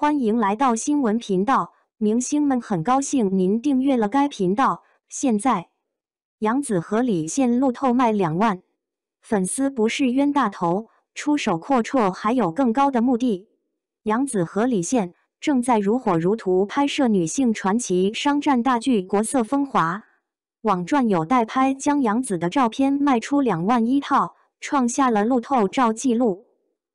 欢迎来到新闻频道，明星们很高兴您订阅了该频道。现在，杨紫和李现路透卖两万，粉丝不是冤大头，出手阔绰，还有更高的目的。杨紫和李现正在如火如荼拍摄女性传奇商战大剧《国色风华》，网传有代拍将杨紫的照片卖出两万一套，创下了路透照纪录。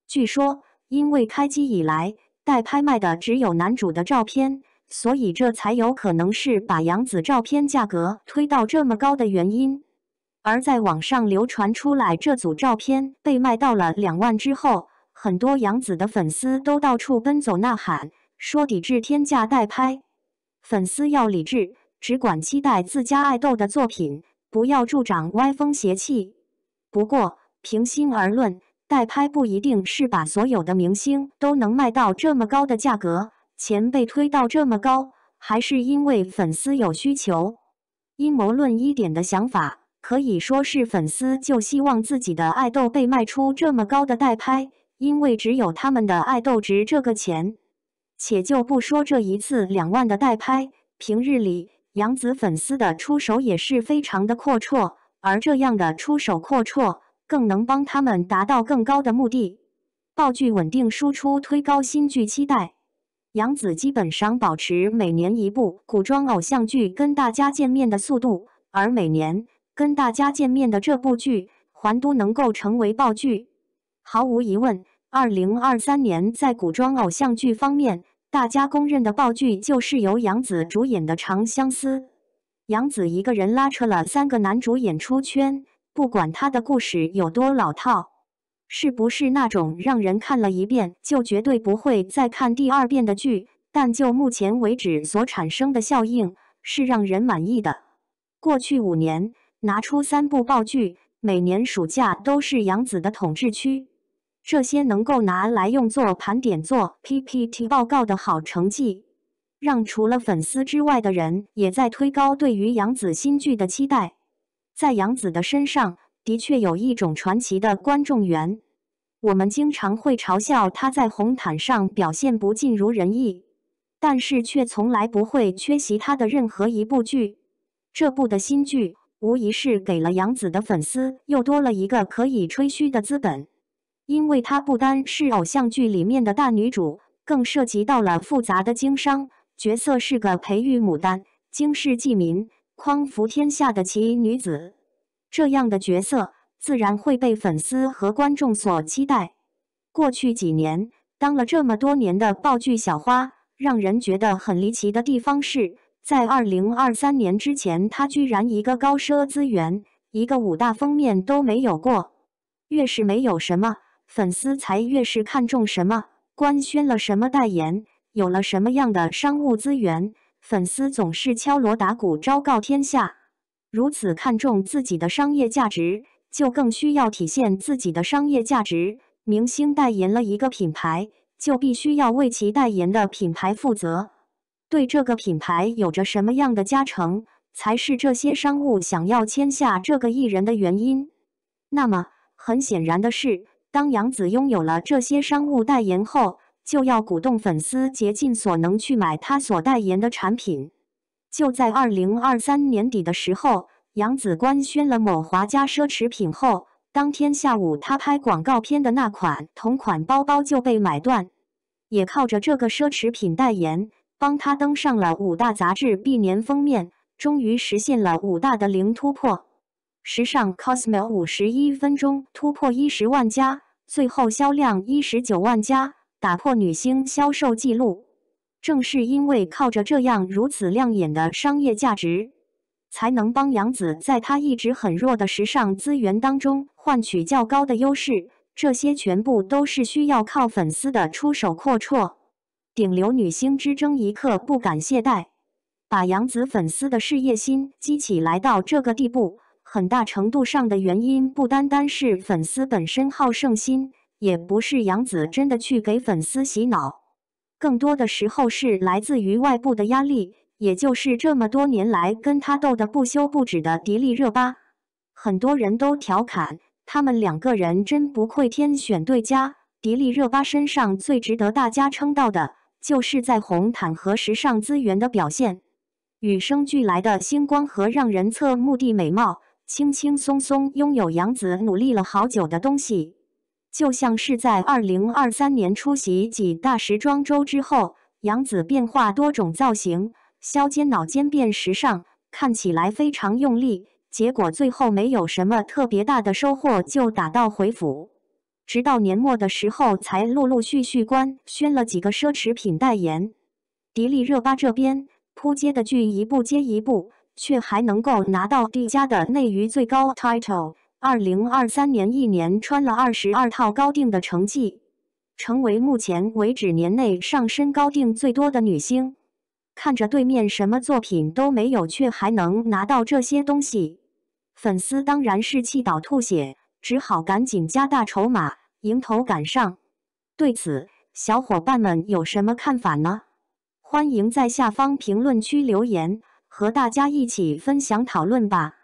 据说，因为开机以来代拍卖的只有男主的照片，所以这才有可能是把杨紫照片价格推到这么高的原因。而在网上流传出来这组照片被卖到了两万之后，很多杨紫的粉丝都到处奔走呐喊，说抵制天价代拍。粉丝要理智，只管期待自家爱豆的作品，不要助长歪风邪气。不过，平心而论。代拍不一定是把所有的明星都能卖到这么高的价格，钱被推到这么高，还是因为粉丝有需求。阴谋论一点的想法，可以说是粉丝就希望自己的爱豆被卖出这么高的代拍，因为只有他们的爱豆值这个钱。且就不说这一次两万的代拍，平日里杨紫粉丝的出手也是非常的阔绰，而这样的出手阔绰。更能帮他们达到更高的目的。爆剧稳定输出，推高新剧期待。杨紫基本上保持每年一部古装偶像剧跟大家见面的速度，而每年跟大家见面的这部剧，还都能够成为爆剧。毫无疑问，二零二三年在古装偶像剧方面，大家公认的爆剧就是由杨紫主演的《长相思》。杨紫一个人拉扯了三个男主演出圈。不管他的故事有多老套，是不是那种让人看了一遍就绝对不会再看第二遍的剧，但就目前为止所产生的效应是让人满意的。过去五年拿出三部爆剧，每年暑假都是杨紫的统治区，这些能够拿来用作盘点、做 PPT 报告的好成绩，让除了粉丝之外的人也在推高对于杨紫新剧的期待。在杨紫的身上，的确有一种传奇的观众缘。我们经常会嘲笑她在红毯上表现不尽如人意，但是却从来不会缺席她的任何一部剧。这部的新剧无疑是给了杨紫的粉丝又多了一个可以吹嘘的资本，因为她不单是偶像剧里面的大女主，更涉及到了复杂的经商角色，是个培育牡丹、经世济民。匡扶天下的奇女子，这样的角色自然会被粉丝和观众所期待。过去几年当了这么多年的爆剧小花，让人觉得很离奇的地方是，在二零二三年之前，她居然一个高奢资源、一个五大封面都没有过。越是没有什么，粉丝才越是看重什么，官宣了什么代言，有了什么样的商务资源。粉丝总是敲锣打鼓昭告天下，如此看重自己的商业价值，就更需要体现自己的商业价值。明星代言了一个品牌，就必须要为其代言的品牌负责，对这个品牌有着什么样的加成，才是这些商务想要签下这个艺人的原因。那么，很显然的是，当杨紫拥有了这些商务代言后，就要鼓动粉丝竭尽所能去买他所代言的产品。就在二零二三年底的时候，杨子官宣了某华家奢侈品后，当天下午他拍广告片的那款同款包包就被买断，也靠着这个奢侈品代言，帮他登上了五大杂志 B 年封面，终于实现了五大的零突破。时尚 Cosmo 五十一分钟突破一十万加，最后销量一十九万加。打破女星销售记录，正是因为靠着这样如此亮眼的商业价值，才能帮杨紫在她一直很弱的时尚资源当中换取较高的优势。这些全部都是需要靠粉丝的出手阔绰。顶流女星之争一刻不敢懈怠，把杨紫粉丝的事业心激起来到这个地步，很大程度上的原因不单单是粉丝本身好胜心。也不是杨紫真的去给粉丝洗脑，更多的时候是来自于外部的压力，也就是这么多年来跟他斗得不休不止的迪丽热巴。很多人都调侃他们两个人真不愧天选对家。迪丽热巴身上最值得大家称道的，就是在红毯和时尚资源的表现，与生俱来的星光和让人侧目的美貌，轻轻松松拥有杨紫努力了好久的东西。就像是在二零二三年出席几大时装周之后，杨紫变化多种造型，削尖脑尖变时尚，看起来非常用力，结果最后没有什么特别大的收获就打道回府。直到年末的时候，才陆陆续续官宣了几个奢侈品代言。迪丽热巴这边扑街的剧一部接一部，却还能够拿到帝家的内娱最高 title。二零二三年一年穿了二十二套高定的成绩，成为目前为止年内上身高定最多的女星。看着对面什么作品都没有，却还能拿到这些东西，粉丝当然是气倒吐血，只好赶紧加大筹码，迎头赶上。对此，小伙伴们有什么看法呢？欢迎在下方评论区留言，和大家一起分享讨论吧。